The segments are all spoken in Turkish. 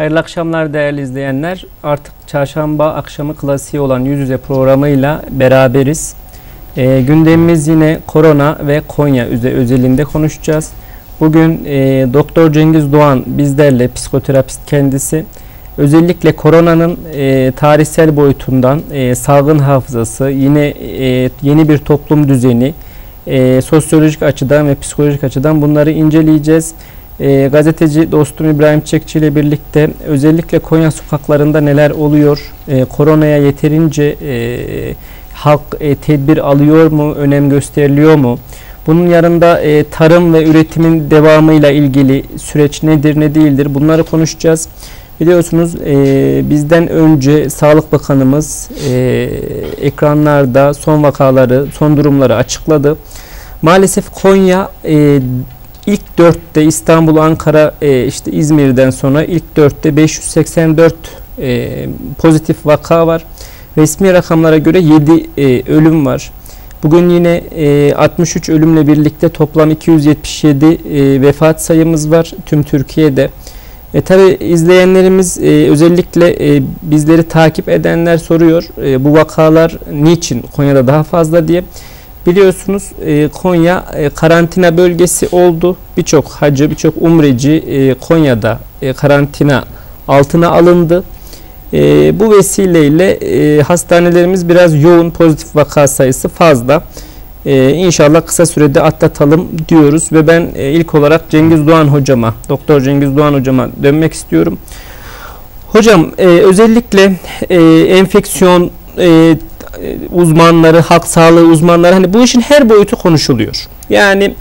Hayırlı akşamlar değerli izleyenler. Artık çarşamba akşamı klasiği olan yüz yüze programıyla beraberiz. E, gündemimiz yine korona ve Konya özelinde konuşacağız. Bugün e, Doktor Cengiz Doğan bizlerle psikoterapist kendisi. Özellikle koronanın e, tarihsel boyutundan e, salgın hafızası, yine e, yeni bir toplum düzeni, e, sosyolojik açıdan ve psikolojik açıdan bunları inceleyeceğiz. E, gazeteci dostum İbrahim Çekçi ile birlikte özellikle Konya sokaklarında neler oluyor, e, koronaya yeterince e, halk e, tedbir alıyor mu, önem gösteriliyor mu? Bunun yanında e, tarım ve üretimin devamıyla ilgili süreç nedir, ne değildir bunları konuşacağız. Biliyorsunuz e, bizden önce Sağlık Bakanımız e, ekranlarda son vakaları, son durumları açıkladı. Maalesef Konya e, ilk dörtte İstanbul, Ankara, e, işte İzmir'den sonra ilk dörtte 584 e, pozitif vaka var. Resmi rakamlara göre 7 e, ölüm var. Bugün yine e, 63 ölümle birlikte toplam 277 e, vefat sayımız var tüm Türkiye'de. E, Tabi izleyenlerimiz e, özellikle e, bizleri takip edenler soruyor e, bu vakalar niçin Konya'da daha fazla diye. Biliyorsunuz e, Konya e, karantina bölgesi oldu. Birçok hacı, birçok umreci e, Konya'da karantina altına alındı. Bu vesileyle hastanelerimiz biraz yoğun, pozitif vaka sayısı fazla. E, inşallah kısa sürede atlatalım diyoruz ve ben ilk olarak Cengiz Doğan hocama, Doktor Cengiz Doğan hocama dönmek istiyorum. Hocam özellikle enfeksiyon uzmanları, halk sağlığı uzmanları hani bu işin her boyutu konuşuluyor. Yani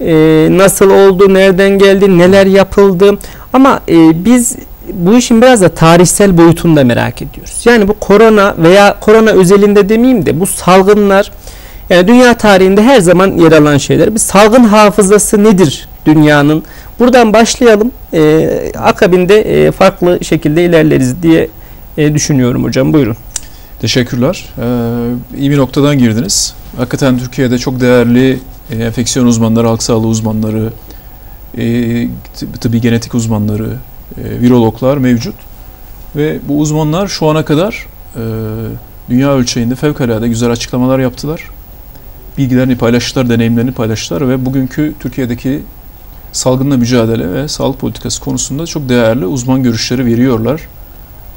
e, nasıl oldu, nereden geldi, neler yapıldı ama e, biz bu işin biraz da tarihsel boyutunu da merak ediyoruz. Yani bu korona veya korona özelinde demeyeyim de bu salgınlar yani dünya tarihinde her zaman yer alan şeyler. Bir salgın hafızası nedir dünyanın? Buradan başlayalım. Ee, akabinde e, farklı şekilde ilerleriz diye e, düşünüyorum hocam. Buyurun. Teşekkürler. Ee, iyi bir noktadan girdiniz. Hakikaten Türkiye'de çok değerli e, enfeksiyon uzmanları, halk sağlığı uzmanları, e, tıbbi genetik uzmanları, e, virologlar mevcut. Ve bu uzmanlar şu ana kadar e, dünya ölçeğinde fevkalade güzel açıklamalar yaptılar. Bilgilerini paylaştılar, deneyimlerini paylaştılar ve bugünkü Türkiye'deki salgınla mücadele ve sağlık politikası konusunda çok değerli uzman görüşleri veriyorlar.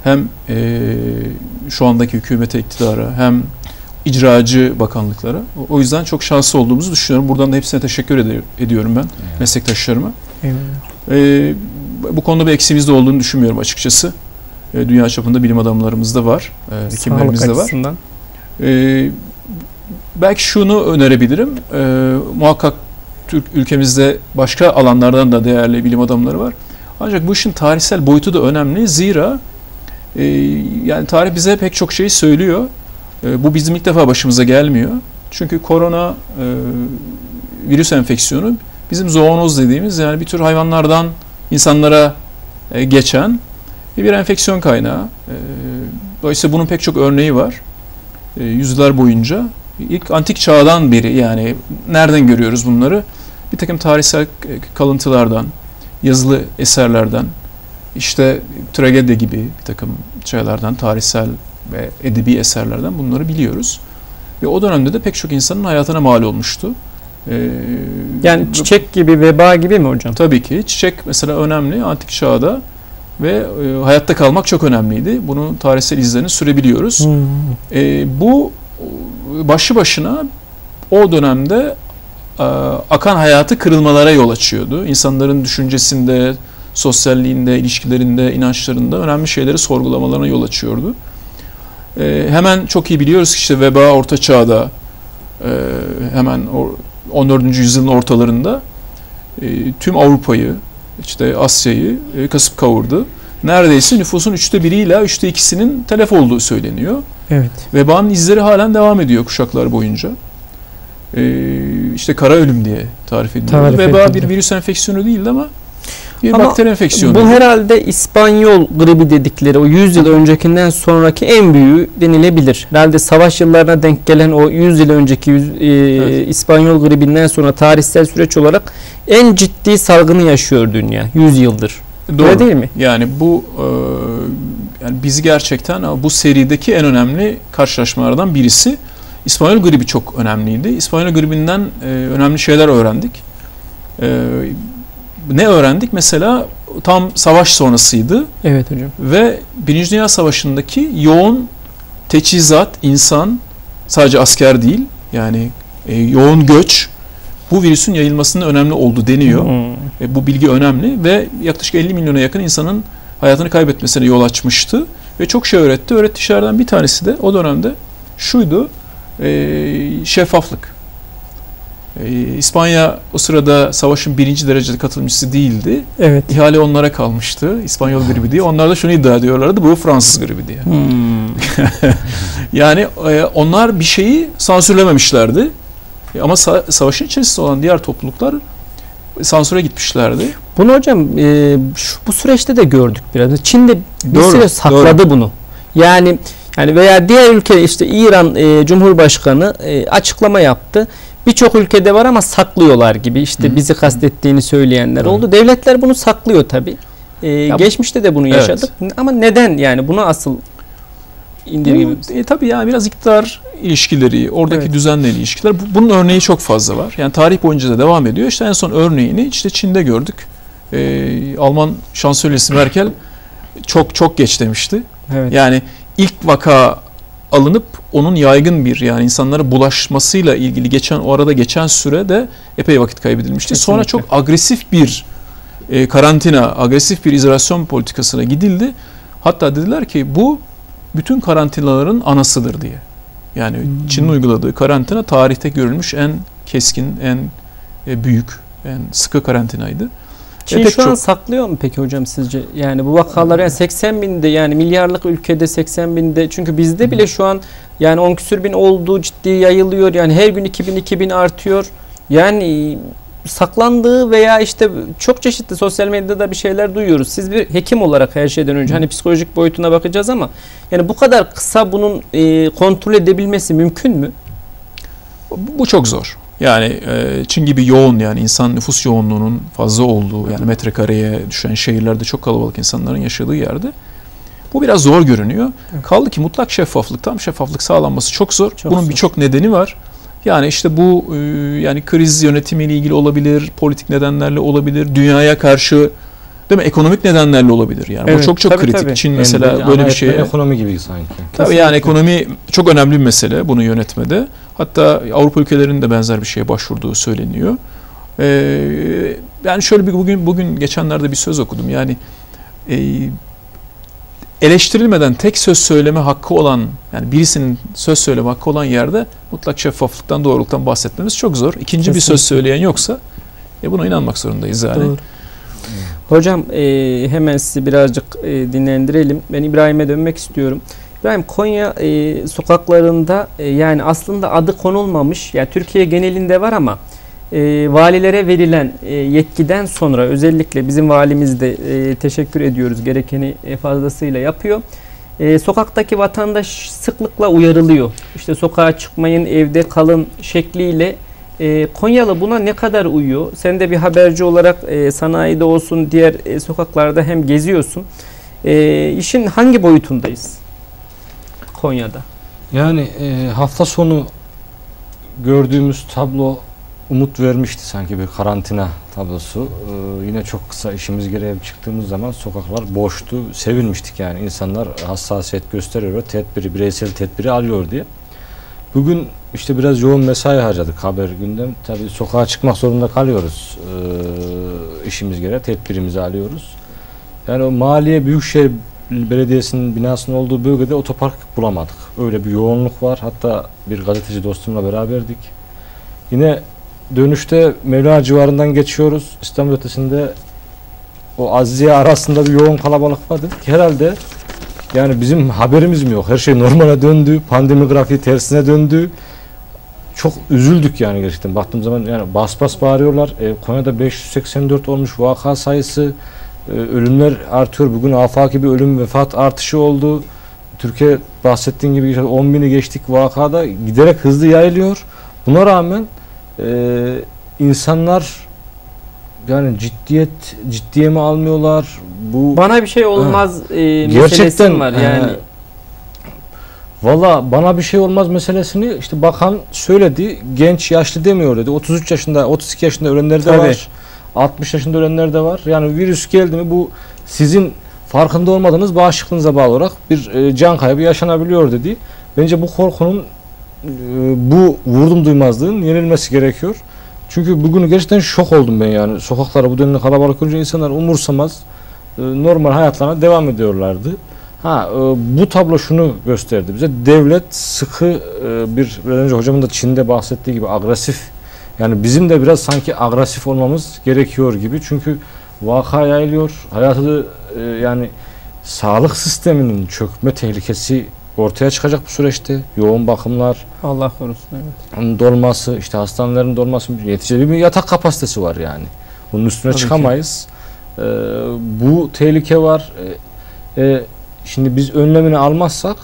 Hem e, şu andaki hükümete, iktidara hem icracı bakanlıklara. O yüzden çok şanslı olduğumuzu düşünüyorum. Buradan da hepsine teşekkür ediyorum ben evet. meslektaşlarıma. Evet. E, bu konuda bir eksiğimiz de olduğunu düşünmüyorum açıkçası. E, dünya çapında bilim adamlarımız da var, e, hekimlerimiz de var. E, belki şunu önerebilirim. E, muhakkak Türk ülkemizde başka alanlardan da değerli bilim adamları var. Ancak bu işin tarihsel boyutu da önemli. Zira e, yani tarih bize pek çok şey söylüyor. E, bu bizim ilk defa başımıza gelmiyor. Çünkü korona e, virüs enfeksiyonu bizim zoonoz dediğimiz yani bir tür hayvanlardan insanlara e, geçen bir enfeksiyon kaynağı. E, dolayısıyla bunun pek çok örneği var. E, yüzyıllar boyunca. ilk antik çağdan beri yani nereden görüyoruz bunları? Bir takım tarihsel kalıntılardan, yazılı eserlerden, işte tragedya gibi bir takım şeylerden, tarihsel ve edebi eserlerden bunları biliyoruz. Ve o dönemde de pek çok insanın hayatına mal olmuştu. Ee, yani çiçek gibi, veba gibi mi hocam? Tabii ki. Çiçek mesela önemli antik çağda ve e, hayatta kalmak çok önemliydi. Bunun tarihsel izlerini sürebiliyoruz. Hmm. E, bu başlı başına o dönemde e, akan hayatı kırılmalara yol açıyordu. İnsanların düşüncesinde, sosyalliğinde, ilişkilerinde, inançlarında önemli şeyleri sorgulamalarına yol açıyordu. E, hemen çok iyi biliyoruz ki işte veba orta çağda e, hemen o 14. yüzyılın ortalarında e, tüm Avrupa'yı, işte Asya'yı e, kasıp kavurdu. Neredeyse nüfusun üçte biriyle üçte ikisinin telef olduğu söyleniyor. Evet. Vebanın izleri halen devam ediyor kuşaklar boyunca. E, işte kara ölüm diye tarif ediliyor. Tarif Veba edildi. bir virüs enfeksiyonu değildi ama bir Ama bakteri enfeksiyonu. Bu herhalde İspanyol gribi dedikleri o 100 yıl öncekinden sonraki en büyüğü denilebilir. Herhalde savaş yıllarına denk gelen o 100 yıl önceki yüz, e, evet. İspanyol gribinden sonra tarihsel süreç olarak en ciddi salgını yaşıyor dünya 100 yıldır. Doğru. Öyle değil mi? Yani bu e, yani bizi gerçekten bu serideki en önemli karşılaşmalardan birisi. İspanyol gribi çok önemliydi. İspanyol gribinden e, önemli şeyler öğrendik. E, ne öğrendik? Mesela tam savaş sonrasıydı Evet hocam. ve Birinci Dünya Savaşı'ndaki yoğun teçhizat, insan, sadece asker değil, yani e, yoğun göç bu virüsün yayılmasında önemli oldu deniyor. Hmm. E, bu bilgi önemli ve yaklaşık 50 milyona yakın insanın hayatını kaybetmesine yol açmıştı ve çok şey öğretti. Öğrettiği şeylerden bir tanesi de o dönemde şuydu, e, şeffaflık. E, İspanya o sırada savaşın birinci derecede katılımcısı değildi. Evet. İhale onlara kalmıştı. İspanyol gribi diye. Onlar da şunu iddia ediyorlardı. Bu Fransız gribi diye. Hmm. Yani e, onlar bir şeyi sansürlememişlerdi. Ama sa- savaşın içerisinde olan diğer topluluklar sansüre gitmişlerdi. Bunu hocam e, şu, bu süreçte de gördük biraz. Çin de bir Doğru, süre sakladı bunu. Yani yani veya diğer ülke işte İran e, Cumhurbaşkanı e, açıklama yaptı. Birçok ülkede var ama saklıyorlar gibi işte Hı. bizi kastettiğini söyleyenler oldu. Devletler bunu saklıyor tabi. geçmişte de bunu Evet. yaşadık. Ama neden yani bunu asıl indirgememiz? Bu, e, tabii yani biraz iktidar ilişkileri, oradaki Evet. düzenle ilişkiler. bu- bunun örneği çok fazla var. Yani tarih boyunca da devam ediyor. İşte en son örneğini işte Çin'de gördük. E, Alman şansölyesi Merkel çok çok geç demişti. Evet. Yani ilk vaka alınıp onun yaygın bir yani insanlara bulaşmasıyla ilgili geçen o arada geçen sürede epey vakit kaybedilmişti. Sonra Kesinlikle. çok agresif bir e, karantina, agresif bir izolasyon politikasına gidildi. Hatta dediler ki bu bütün karantinaların anasıdır diye. Yani Hmm. Çin'in uyguladığı karantina tarihte görülmüş en keskin, en e, büyük, en sıkı karantinaydı. Çin pek şu an çok- saklıyor mu peki hocam sizce? Yani bu vakalar yani 80 binde yani milyarlık ülkede 80 binde çünkü bizde bile şu an yani 10 küsür bin olduğu ciddi yayılıyor. Yani her gün 2000 2000 artıyor. Yani saklandığı veya işte çok çeşitli sosyal medyada bir şeyler duyuyoruz. Siz bir hekim olarak her şeyden önce hani psikolojik boyutuna bakacağız ama yani bu kadar kısa bunun e, kontrol edebilmesi mümkün mü? Bu çok zor. Yani e, Çin gibi yoğun yani insan nüfus yoğunluğunun fazla olduğu yani metrekareye düşen şehirlerde çok kalabalık insanların yaşadığı yerde bu biraz zor görünüyor. Evet. Kaldı ki mutlak şeffaflık, tam şeffaflık sağlanması çok zor. Çok Bunun birçok nedeni var. Yani işte bu e, yani kriz yönetimiyle ilgili olabilir, politik nedenlerle olabilir, dünyaya karşı değil mi ekonomik nedenlerle olabilir. Yani Evet, bu çok çok tabii, kritik. tabii. Çin Yani mesela ana böyle bir şeye ekonomi gibi sanki. Tabii yani ekonomi çok önemli bir mesele bunu yönetmede. Hatta Avrupa ülkelerinin de benzer bir şeye başvurduğu söyleniyor. Ee, yani şöyle bir bugün bugün geçenlerde bir söz okudum. Yani e, eleştirilmeden tek söz söyleme hakkı olan yani birisinin söz söyleme hakkı olan yerde mutlak şeffaflıktan doğruluktan bahsetmemiz çok zor. İkinci bir söz Kesinlikle. söyleyen yoksa e, buna inanmak zorundayız yani. Doğru. Hocam e, hemen sizi birazcık e, dinlendirelim. Ben İbrahim'e dönmek istiyorum. İbrahim Konya e, sokaklarında e, yani aslında adı konulmamış yani Türkiye genelinde var ama e, valilere verilen e, yetkiden sonra özellikle bizim valimiz de e, teşekkür ediyoruz gerekeni e, fazlasıyla yapıyor. E, sokaktaki vatandaş sıklıkla uyarılıyor. İşte sokağa çıkmayın, evde kalın şekliyle e, Konyalı buna ne kadar uyuyor? Sen de bir haberci olarak e, sanayide olsun diğer e, sokaklarda hem geziyorsun. E, işin hangi boyutundayız Konya'da? Yani e, hafta sonu gördüğümüz tablo umut vermişti sanki bir karantina tablosu. E, yine çok kısa işimiz gereği çıktığımız zaman sokaklar boştu. Sevinmiştik yani insanlar hassasiyet gösteriyor tedbiri, bireysel tedbiri alıyor diye. Bugün işte biraz yoğun mesai harcadık haber gündem. Tabii sokağa çıkmak zorunda kalıyoruz. E, işimiz gereği tedbirimizi alıyoruz. Yani o Maliye Büyükşehir Belediyesi'nin binasının olduğu bölgede otopark bulamadık. Öyle bir yoğunluk var. Hatta bir gazeteci dostumla beraberdik. Yine dönüşte Mevlana civarından geçiyoruz. İstanbul ötesinde o Azize arasında bir yoğun kalabalık var dedik. Herhalde yani bizim haberimiz mi yok? Her şey normale döndü. Pandemi grafiği tersine döndü. Çok üzüldük yani gerçekten. Baktığım zaman yani bas bas bağırıyorlar. E, Konya'da 584 olmuş vaka sayısı. E, ölümler artıyor. Bugün afaki bir ölüm vefat artışı oldu. Türkiye bahsettiğin gibi işte 10 bini geçtik vakada giderek hızlı yayılıyor. Buna rağmen e, insanlar yani ciddiyet ciddiye mi almıyorlar? bu Bana bir şey olmaz e, gerçekten var e, yani. Valla bana bir şey olmaz meselesini işte bakan söyledi. Genç yaşlı demiyor dedi. 33 yaşında 32 yaşında ölenler de Tabii. var. 60 yaşında ölenler de var. Yani virüs geldi mi bu sizin farkında olmadığınız bağışıklığınıza bağlı olarak bir e, can kaybı yaşanabiliyor dedi. Bence bu korkunun e, bu vurdum duymazlığın yenilmesi gerekiyor. Çünkü bugün gerçekten şok oldum ben yani. Sokaklara bu denli kalabalık olunca insanlar umursamaz e, normal hayatlarına devam ediyorlardı. Ha bu tablo şunu gösterdi bize. Devlet sıkı bir biraz önce hocamın da Çin'de bahsettiği gibi agresif yani bizim de biraz sanki agresif olmamız gerekiyor gibi. Çünkü vaka yayılıyor. Hayatı e, yani sağlık sisteminin çökme tehlikesi ortaya çıkacak bu süreçte. Yoğun bakımlar, Allah korusun evet. dolması, işte hastanelerin dolması neticede bir yatak kapasitesi var yani. Bunun üstüne Tabii ki. çıkamayız. Ee, bu tehlike var. Ee, e, şimdi biz önlemini almazsak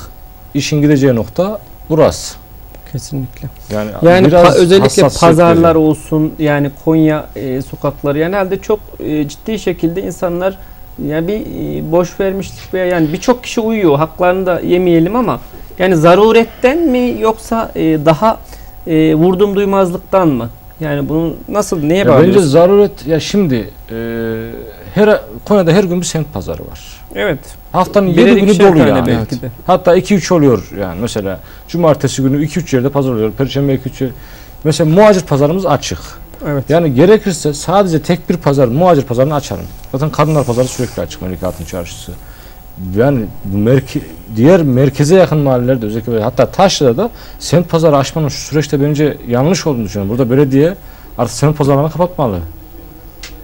işin gideceği nokta burası. Kesinlikle. Yani, Yani biraz pa- özellikle pazarlar veriyor. olsun yani Konya e, sokakları yani herhalde çok e, ciddi şekilde insanlar yani bir e, boş vermişlik veya yani birçok kişi uyuyor haklarını da yemeyelim ama yani zaruretten mi yoksa e, daha e, vurdum duymazlıktan mı? Yani bunu nasıl neye Ya bence zaruret ya şimdi e, her Konya'da her gün bir semt pazarı var. Evet. Haftanın 7 Birer günü dolu yani. belki de. Hatta 2-3 oluyor yani mesela cumartesi günü 2-3 yerde pazar oluyor. Perşembe 2-3 yer. Mesela muhacir pazarımız açık. Evet. Yani gerekirse sadece tek bir pazar, muhacir pazarını açarım. Zaten kadınlar pazarı sürekli açık Melik Hatun Çarşısı. Yani merke, diğer merkeze yakın mahallelerde özellikle böyle, hatta Taşlı'da da semt pazarı açmanın şu süreçte bence yanlış olduğunu düşünüyorum. Burada belediye artık semt pazarlarını kapatmalı.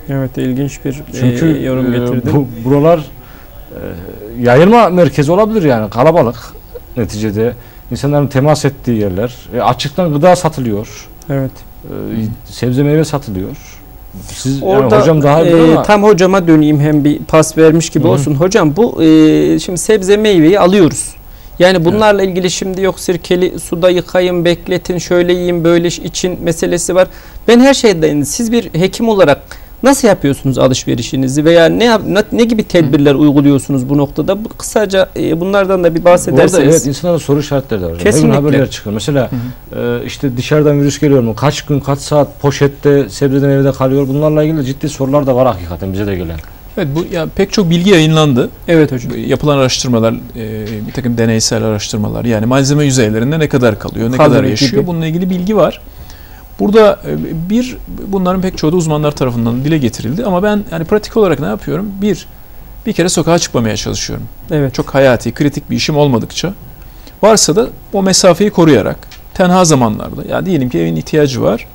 Evet ilginç bir Çünkü e, yorum e, getirdin. bu, buralar e, yayılma merkezi olabilir yani kalabalık neticede. insanların temas ettiği yerler. E, açıktan gıda satılıyor. evet. E, sebze meyve satılıyor. Siz Orada yani hocam daha e, ama tam hocama döneyim hem bir pas vermiş gibi Hı olsun. Hocam bu e, şimdi sebze meyveyi alıyoruz. Yani bunlarla ilgili şimdi yok sirkeli suda yıkayın, bekletin, şöyle yiyin, böyle için meselesi var. Ben her şeyden siz bir hekim olarak nasıl yapıyorsunuz alışverişinizi veya ne yap- ne, ne gibi tedbirler uyguluyorsunuz bu noktada? Bu, kısaca e, bunlardan da bir Orada bahsederseniz. evet insanlarda soru işaretleri de var. hocam. Her gün Kesinlikle. haberler çıkıyor. Mesela e, işte dışarıdan virüs geliyor mu? Kaç gün, kaç saat poşette, sebzeden evde kalıyor? Bunlarla ilgili ciddi sorular da var hakikaten bize de gelen. Evet bu ya pek çok bilgi yayınlandı. Evet hocam. Yapılan araştırmalar, e, bir takım deneysel araştırmalar yani malzeme yüzeylerinde ne kadar kalıyor, ne Kalır kadar gibi. yaşıyor bununla ilgili bilgi var. Burada e, bir bunların pek çoğu da uzmanlar tarafından dile getirildi ama ben yani pratik olarak ne yapıyorum? Bir bir kere sokağa çıkmamaya çalışıyorum. Evet. Çok hayati, kritik bir işim olmadıkça varsa da o mesafeyi koruyarak tenha zamanlarda ya diyelim ki evin ihtiyacı var.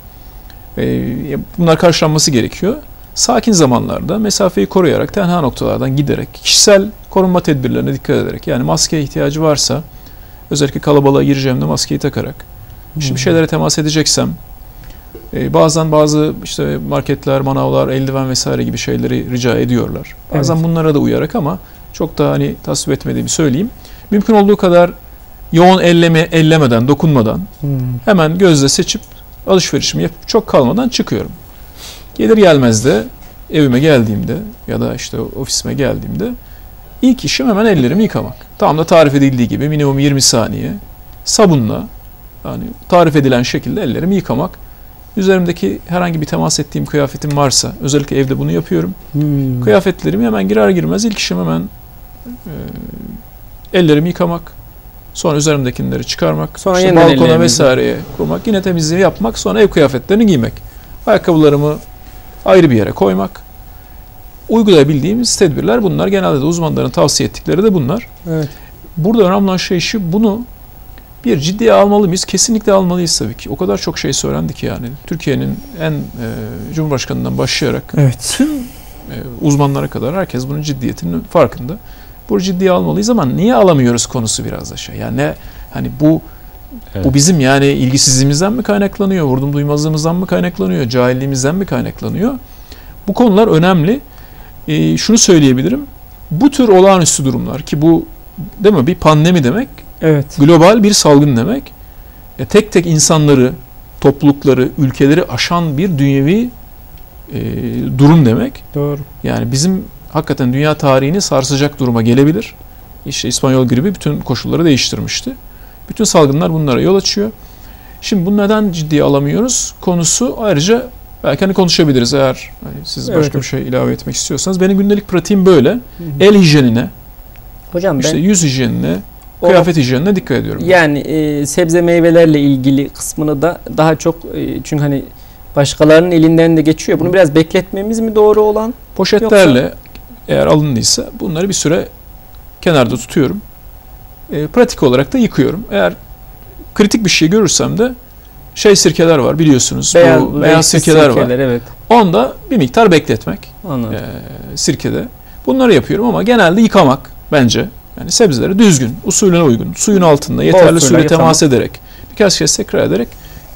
e, bunlar karşılanması gerekiyor. Sakin zamanlarda mesafeyi koruyarak tenha noktalardan giderek kişisel korunma tedbirlerine dikkat ederek yani maskeye ihtiyacı varsa özellikle kalabalığa gireceğimde maskeyi takarak işte bir şeylere temas edeceksem e, bazen bazı işte marketler, manavlar, eldiven vesaire gibi şeyleri rica ediyorlar. Bazen Evet. bunlara da uyarak ama çok da hani tasvip etmediğimi söyleyeyim. Mümkün olduğu kadar yoğun elleme, ellemeden, dokunmadan Hmm. hemen gözle seçip alışverişimi yapıp çok kalmadan çıkıyorum. Gelir gelmez de evime geldiğimde ya da işte ofisime geldiğimde ilk işim hemen ellerimi yıkamak. Tam da tarif edildiği gibi minimum 20 saniye sabunla yani tarif edilen şekilde ellerimi yıkamak. Üzerimdeki herhangi bir temas ettiğim kıyafetim varsa özellikle evde bunu yapıyorum. Hmm. Kıyafetlerimi hemen girer girmez ilk işim hemen e, ellerimi yıkamak. Sonra üzerimdekileri çıkarmak. Sonra işte balkona vesaireye koymak. Yine temizliği yapmak. Sonra ev kıyafetlerini giymek. Ayakkabılarımı ayrı bir yere koymak. Uygulayabildiğimiz tedbirler bunlar. Genelde de uzmanların tavsiye ettikleri de bunlar. Evet. Burada önemli olan şey şu. Bunu bir ciddiye almalı mıyız? Kesinlikle almalıyız tabii ki. O kadar çok şey söylendi ki yani. Türkiye'nin en e, Cumhurbaşkanı'ndan başlayarak Evet. tüm e, uzmanlara kadar herkes bunun ciddiyetinin farkında. Bu ciddiye almalıyız ama niye alamıyoruz konusu biraz da şey. Yani ne hani bu Evet. bu bizim yani ilgisizliğimizden mi kaynaklanıyor, vurdum duymazlığımızdan mı kaynaklanıyor, cahilliğimizden mi kaynaklanıyor? Bu konular önemli. E, şunu söyleyebilirim. Bu tür olağanüstü durumlar ki bu değil mi bir pandemi demek, Evet. global bir salgın demek. E, tek tek insanları, toplulukları, ülkeleri aşan bir dünyevi e, durum demek. Doğru. Yani bizim hakikaten dünya tarihini sarsacak duruma gelebilir. İşte İspanyol gribi bütün koşulları değiştirmişti. Bütün salgınlar bunlara yol açıyor. Şimdi bunu neden ciddiye alamıyoruz? Konusu ayrıca belki hani konuşabiliriz eğer hani siz başka Evet. bir şey ilave etmek istiyorsanız. Benim gündelik pratiğim böyle. Hı hı. El hijyenine, Hocam işte ben yüz hijyenine, kıyafet hijyenine dikkat ediyorum. yani e, sebze meyvelerle ilgili kısmını da daha çok e, çünkü hani başkalarının elinden de geçiyor. Bunu biraz bekletmemiz mi doğru olan? Poşetlerle eğer alındıysa bunları bir süre kenarda tutuyorum. E, pratik olarak da yıkıyorum. Eğer kritik bir şey görürsem de şey sirkeler var biliyorsunuz. Beyaz, bu beyaz renkli sirkeler, var. sirkeler, Evet. Onda bir miktar bekletmek Anladım. e, sirkede. Bunları yapıyorum ama genelde yıkamak bence. Yani sebzeleri düzgün, usulüne uygun, suyun altında yeterli suyla temas ederek birkaç kez tekrar ederek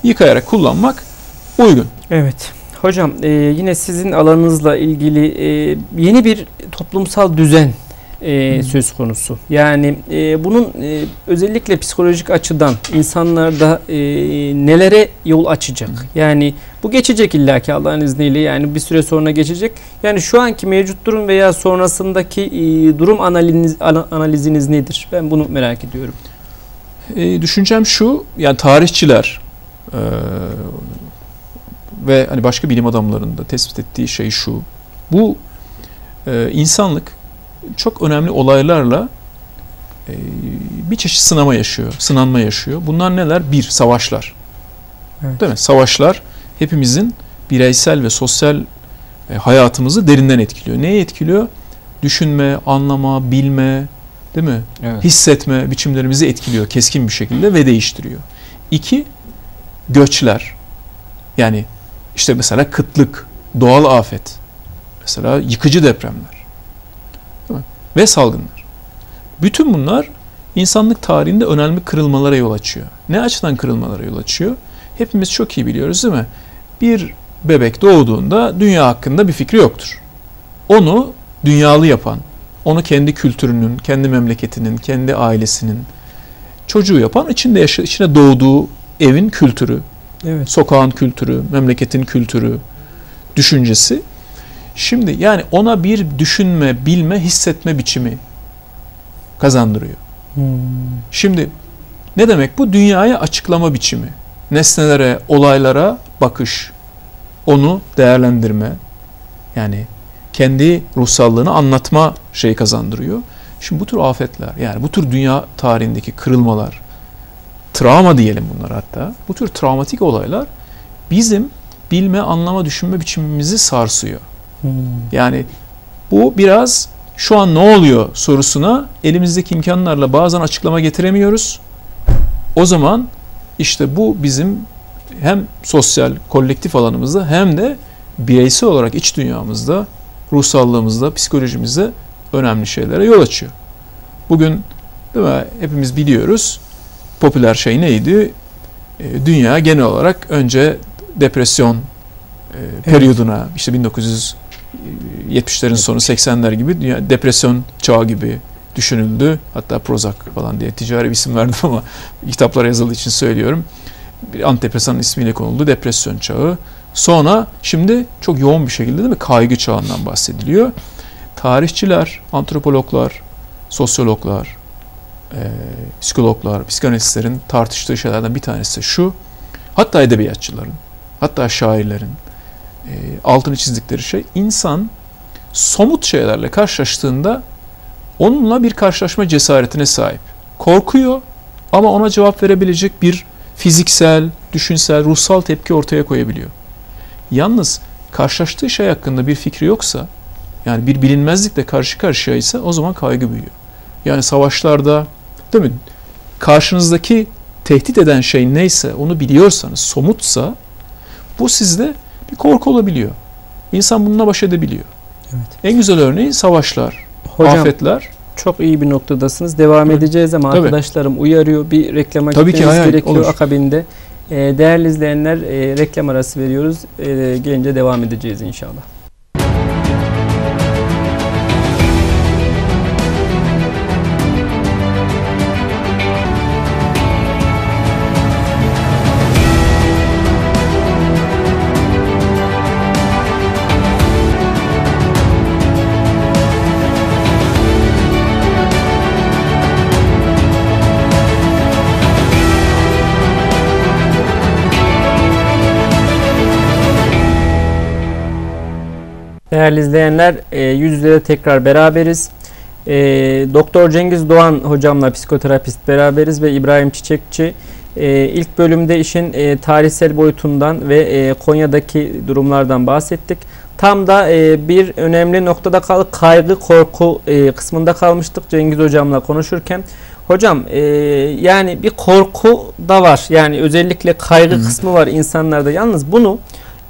yıkayarak kullanmak uygun. Evet. Hocam e, yine sizin alanınızla ilgili e, yeni bir toplumsal düzen e, söz konusu. Yani e, bunun e, özellikle psikolojik açıdan insanlarda e, nelere yol açacak? Yani bu geçecek illaki Allah'ın izniyle yani bir süre sonra geçecek. Yani şu anki mevcut durum veya sonrasındaki e, durum analiz, ana- analiziniz nedir? Ben bunu merak ediyorum. E, düşüncem şu, yani tarihçiler e, ve hani başka bilim adamlarının da tespit ettiği şey şu. Bu e, insanlık çok önemli olaylarla e, bir çeşit sınama yaşıyor, sınanma yaşıyor. Bunlar neler? Bir, savaşlar. Evet. Değil mi? Savaşlar hepimizin bireysel ve sosyal e, hayatımızı derinden etkiliyor. Neye etkiliyor? Düşünme, anlama, bilme, değil mi? Evet. hissetme biçimlerimizi etkiliyor keskin bir şekilde ve değiştiriyor. İki, göçler. Yani işte mesela kıtlık, doğal afet, mesela yıkıcı depremler? Ve salgınlar. Bütün bunlar insanlık tarihinde önemli kırılmalara yol açıyor. Ne açıdan kırılmalara yol açıyor? Hepimiz çok iyi biliyoruz değil mi? Bir bebek doğduğunda dünya hakkında bir fikri yoktur. Onu dünyalı yapan, onu kendi kültürünün, kendi memleketinin, kendi ailesinin çocuğu yapan içinde yaşa, içine doğduğu evin kültürü, Evet. sokağın kültürü, memleketin kültürü, düşüncesi. Şimdi yani ona bir düşünme, bilme, hissetme biçimi kazandırıyor. Hmm. Şimdi ne demek bu? Dünyaya açıklama biçimi. Nesnelere, olaylara bakış. Onu değerlendirme. Yani kendi ruhsallığını anlatma şeyi kazandırıyor. Şimdi bu tür afetler yani bu tür dünya tarihindeki kırılmalar, travma diyelim bunlar hatta. Bu tür travmatik olaylar bizim bilme, anlama, düşünme biçimimizi sarsıyor. Hmm. Yani bu biraz şu an ne oluyor sorusuna elimizdeki imkanlarla bazen açıklama getiremiyoruz. O zaman işte bu bizim hem sosyal, kolektif alanımızda hem de bireysel olarak iç dünyamızda, ruhsallığımızda, psikolojimizde önemli şeylere yol açıyor. Bugün değil mi, hepimiz biliyoruz popüler şey neydi? E, Dünya genel olarak önce depresyon e, periyoduna işte 1970'lerin sonu 80'ler gibi dünya depresyon çağı gibi düşünüldü. Hatta Prozac falan diye ticari bir isim verdim ama kitaplar yazıldığı için söylüyorum. Bir antidepresan ismiyle konuldu depresyon çağı. Sonra şimdi çok yoğun bir şekilde değil mi kaygı çağından bahsediliyor. Tarihçiler, antropologlar, sosyologlar, e, psikologlar, psikanalistlerin tartıştığı şeylerden bir tanesi şu. Hatta edebiyatçıların, hatta şairlerin e, altını çizdikleri şey insan somut şeylerle karşılaştığında onunla bir karşılaşma cesaretine sahip. Korkuyor ama ona cevap verebilecek bir fiziksel, düşünsel, ruhsal tepki ortaya koyabiliyor. Yalnız karşılaştığı şey hakkında bir fikri yoksa, yani bir bilinmezlikle karşı karşıyaysa o zaman kaygı büyüyor. Yani savaşlarda, değil mi? Karşınızdaki tehdit eden şey neyse, onu biliyorsanız, somutsa, bu sizde bir korku olabiliyor. İnsan bununla baş edebiliyor. Evet. En güzel örneği savaşlar, Hocam afetler. çok iyi bir noktadasınız. Devam Tabii. edeceğiz ama Tabii. arkadaşlarım uyarıyor. Bir reklama Tabii ki, gitmemiz hay hay, gerekiyor olur. akabinde. Ee, değerli izleyenler e, reklam arası veriyoruz. E, gelince devam edeceğiz inşallah. Değerli izleyenler, e, yüz yüze de tekrar beraberiz. E, Doktor Cengiz Doğan hocamla psikoterapist beraberiz ve İbrahim Çiçekçi. E, ilk bölümde işin tarihsel boyutundan ve Konya'daki durumlardan bahsettik. Tam da bir önemli noktada kaldık. Kaygı, korku kısmında kalmıştık Cengiz hocamla konuşurken. Hocam e, yani bir korku da var. Yani özellikle kaygı Hı hı. kısmı var insanlarda. Yalnız bunu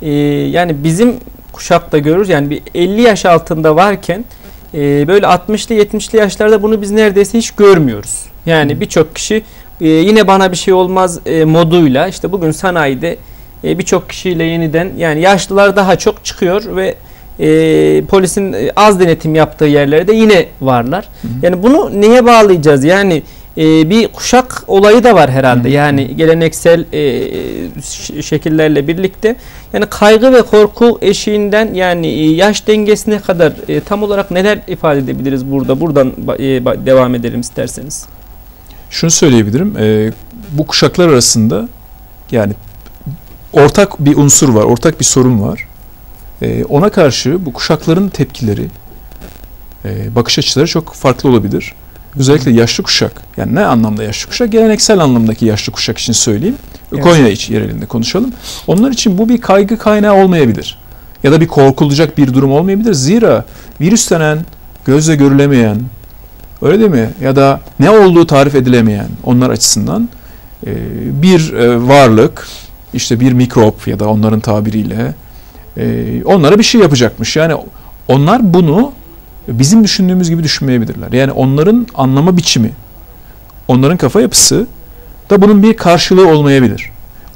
e, yani bizim kuşakta görürüz. Yani bir 50 yaş altında varken e, böyle 60'lı 70'li yaşlarda bunu biz neredeyse hiç görmüyoruz. Yani birçok kişi e, yine bana bir şey olmaz e, moduyla işte bugün sanayide e, birçok kişiyle yeniden yani yaşlılar daha çok çıkıyor ve e, polisin e, az denetim yaptığı yerlerde yine varlar. Hı hı. Yani bunu neye bağlayacağız? Yani e, bir kuşak olayı da var herhalde. Hı. Yani geleneksel e, şekillerle birlikte. Yani kaygı ve korku eşiğinden yani e, yaş dengesine kadar e, tam olarak neler ifade edebiliriz burada? Buradan e, devam edelim isterseniz. Şunu söyleyebilirim. e, bu kuşaklar arasında yani ortak bir unsur var, ortak bir sorun var. E, ona karşı bu kuşakların tepkileri, e, bakış açıları çok farklı olabilir. Özellikle yaşlı kuşak. Yani ne anlamda yaşlı kuşak? Geleneksel anlamdaki yaşlı kuşak için söyleyeyim. Evet. Konya için yerelinde konuşalım. Onlar için bu bir kaygı kaynağı olmayabilir. Ya da bir korkulacak bir durum olmayabilir. Zira virüs denen gözle görülemeyen, öyle değil mi? Ya da ne olduğu tarif edilemeyen onlar açısından e, bir e, varlık, işte bir mikrop ya da onların tabiriyle e, onlara bir şey yapacakmış. Yani onlar bunu bizim düşündüğümüz gibi düşünmeyebilirler. Yani onların anlama biçimi, onların kafa yapısı da bunun bir karşılığı olmayabilir.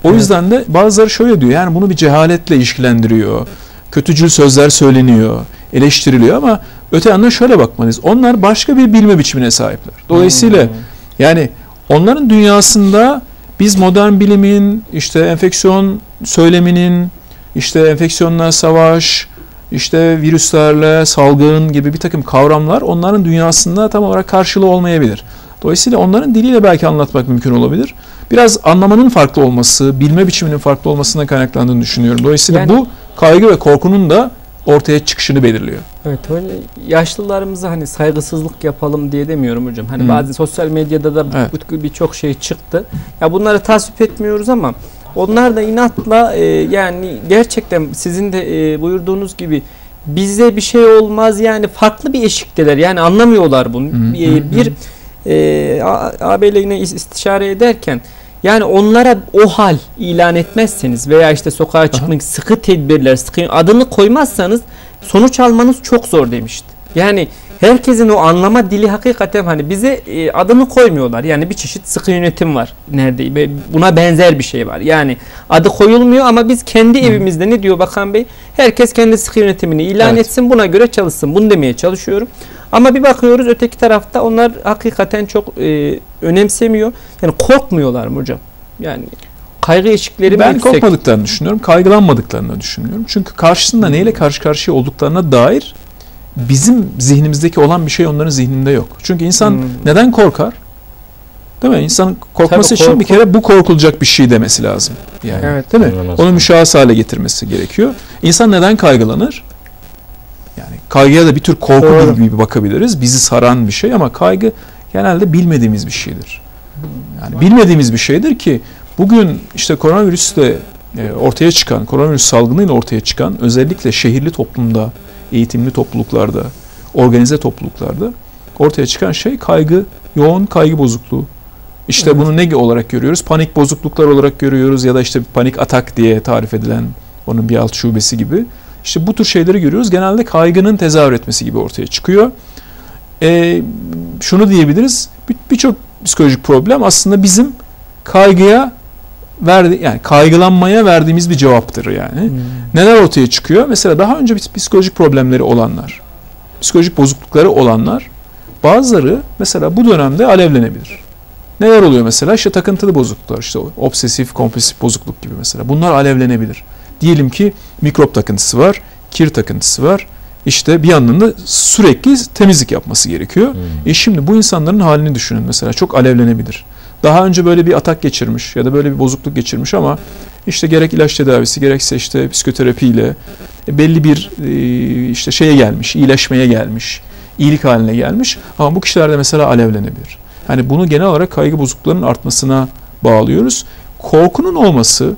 O Evet. yüzden de bazıları şöyle diyor. Yani bunu bir cehaletle ilişkilendiriyor. Kötücül sözler söyleniyor, eleştiriliyor ama öte yandan şöyle bakmalıyız. Onlar başka bir bilme biçimine sahipler. Dolayısıyla Hmm. yani onların dünyasında biz modern bilimin, işte enfeksiyon söyleminin, işte enfeksiyonla savaş, işte virüslerle salgın gibi bir takım kavramlar onların dünyasında tam olarak karşılığı olmayabilir. Dolayısıyla onların diliyle belki anlatmak mümkün olabilir. Biraz anlamanın farklı olması, bilme biçiminin farklı olmasına kaynaklandığını düşünüyorum. Dolayısıyla Yani- bu kaygı ve korkunun da ortaya çıkışını belirliyor. Evet öyle yaşlılarımıza hani saygısızlık yapalım diye demiyorum hocam. Hani Hı. bazı sosyal medyada da Evet. birçok şey çıktı. Ya bunları tasvip etmiyoruz ama onlar da inatla e, yani gerçekten sizin de e, buyurduğunuz gibi bize bir şey olmaz yani farklı bir eşikteler. Yani anlamıyorlar bunu. Hı, E, hı, bir e, A- ağabeyle yine is- istişare ederken yani onlara o hal ilan etmezseniz veya işte sokağa çıkmak sıkı tedbirler, sıkı adını koymazsanız sonuç almanız çok zor demişti. Yani herkesin o anlama dili hakikaten hani bize e, adını koymuyorlar. Yani bir çeşit sıkı yönetim var nerede buna benzer bir şey var. Yani adı koyulmuyor ama biz kendi evimizde ne diyor Bakan Bey? Herkes kendi sıkı yönetimini ilan Evet. etsin buna göre çalışsın. Bunu demeye çalışıyorum. Ama bir bakıyoruz öteki tarafta onlar hakikaten çok e, önemsemiyor. Yani korkmuyorlar mı hocam? Yani kaygı eşikleri Ben yüksek? korkmadıklarını düşünüyorum, kaygılanmadıklarını düşünüyorum. Çünkü karşısında neyle karşı karşıya olduklarına dair bizim zihnimizdeki olan bir şey onların zihninde yok. Çünkü insan Hmm. neden korkar? Değil mi? İnsanın korkması Tabii, için bir kere bu korkulacak bir şey demesi lazım. Yani, Evet. değil mi? Anlamaz. Onu müşahhas hale getirmesi gerekiyor. İnsan neden kaygılanır? Yani kaygıya da bir tür korku Doğru. gibi bakabiliriz. Bizi saran bir şey ama kaygı genelde bilmediğimiz bir şeydir. Yani bilmediğimiz bir şeydir ki bugün işte koronavirüsle e, ortaya çıkan, koronavirüs salgınıyla ortaya çıkan özellikle şehirli toplumda, eğitimli topluluklarda, organize topluluklarda ortaya çıkan şey kaygı, yoğun kaygı bozukluğu. İşte Evet. bunu ne olarak görüyoruz? Panik bozukluklar olarak görüyoruz ya da işte panik atak diye tarif edilen onun bir alt şubesi gibi. İşte bu tür şeyleri görüyoruz. Genelde kaygının tezahür etmesi gibi ortaya çıkıyor. Ee, şunu diyebiliriz. bir- Birçok psikolojik problem aslında bizim kaygıya verdi yani kaygılanmaya verdiğimiz bir cevaptır yani. Hmm. Neler ortaya çıkıyor? Mesela daha önce psikolojik problemleri olanlar, psikolojik bozuklukları olanlar bazıları mesela bu dönemde alevlenebilir. Neler oluyor mesela? İşte takıntılı bozukluklar, işte obsesif kompulsif bozukluk gibi mesela. Bunlar alevlenebilir. Diyelim ki mikrop takıntısı var, kir takıntısı var. İşte bir yandan da sürekli temizlik yapması gerekiyor. Hmm. E şimdi bu insanların halini düşünün mesela çok alevlenebilir. Daha önce böyle bir atak geçirmiş ya da böyle bir bozukluk geçirmiş ama işte gerek ilaç tedavisi gerekse işte psikoterapiyle e, belli bir e, işte şeye gelmiş, iyileşmeye gelmiş, iyilik haline gelmiş. Ama bu kişilerde mesela alevlenebilir. Yani bunu genel olarak kaygı bozukluklarının artmasına bağlıyoruz. Korkunun olması